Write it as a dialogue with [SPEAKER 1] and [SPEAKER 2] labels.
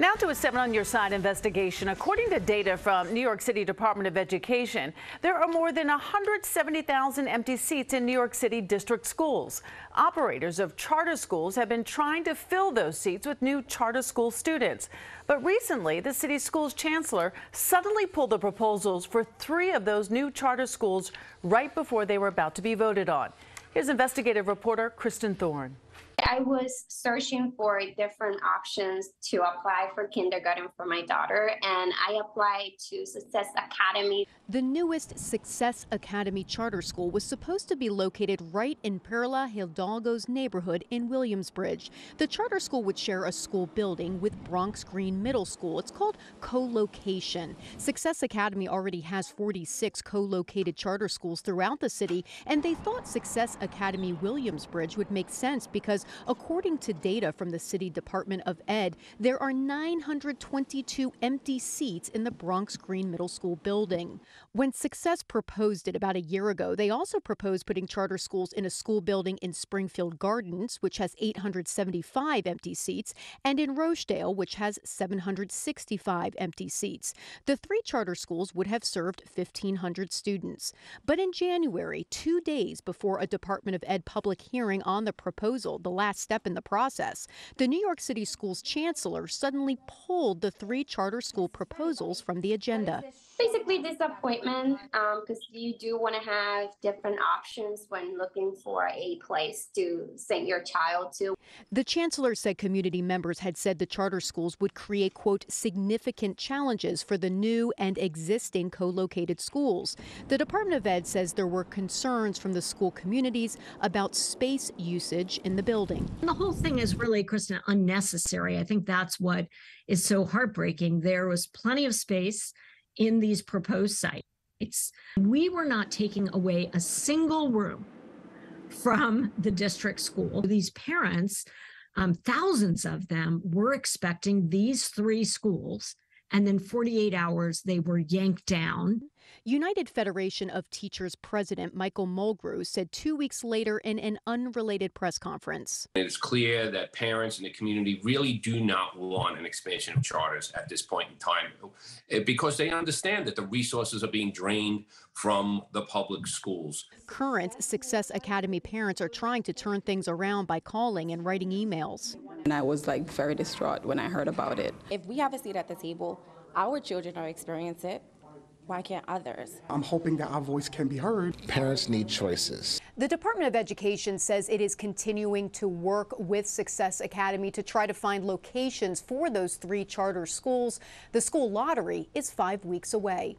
[SPEAKER 1] Now to a 7 on your side investigation. According to data from New York City Department of Education, there are more than 170,000 empty seats in New York City district schools. Operators of charter schools have been trying to fill those seats with new charter school students. But recently, the city schools chancellor suddenly pulled the proposals for three of those new charter schools right before they were about to be voted on. Here's investigative reporter Kristen Thorne.
[SPEAKER 2] I was searching for different options to apply for kindergarten for my daughter, and I applied to Success Academy.
[SPEAKER 3] The newest Success Academy charter school was supposed to be located right in Perla Hidalgo's neighborhood in Williamsbridge. The charter school would share a school building with Bronx Green Middle School. It's called co-location. Success Academy already has 46 co-located charter schools throughout the city, and they thought Success Academy Williamsbridge would make sense because Because according to data from the City Department of Ed, there are 922 empty seats in the Bronx Green Middle School building. When Success proposed it about a year ago, they also proposed putting charter schools in a school building in Springfield Gardens, which has 875 empty seats, and in Rochdale, which has 765 empty seats. The three charter schools would have served 1,500 students. But in January, two days before a Department of Ed public hearing on the proposal, the last step in the process, the New York City Schools chancellor suddenly pulled the three charter school proposals from the agenda.
[SPEAKER 2] Basically, disappointment because um, you do want to have different options when looking for a place to send your child to.
[SPEAKER 3] The chancellor said community members had said the charter schools would create, quote, significant challenges for the new and existing co located schools. The Department of Ed says there were concerns from the school communities about space usage in the building building.
[SPEAKER 4] The whole thing is really, Kristen, unnecessary. I think that's what is so heartbreaking. There was plenty of space in these proposed sites. We were not taking away a single room from the district school. These parents, um, thousands of them, were expecting these three schools and then 48 hours they were yanked down.
[SPEAKER 3] United Federation of Teachers President Michael Mulgrew said two weeks later in an unrelated press conference.
[SPEAKER 5] It's clear that parents and the community really do not want an expansion of charters at this point in time eh, because they understand that the resources are being drained from the public schools.
[SPEAKER 3] Current Success Academy parents are trying to turn things around by calling and writing emails.
[SPEAKER 6] And I was like very distraught when I heard about it.
[SPEAKER 7] If we have a seat at the table, our children are experiencing it why can't others?
[SPEAKER 8] I'm hoping that our voice can be heard.
[SPEAKER 9] Parents need choices.
[SPEAKER 3] The Department of Education says it is continuing to work with Success Academy to try to find locations for those three charter schools. The school lottery is five weeks away.